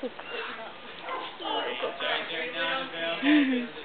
Good girl.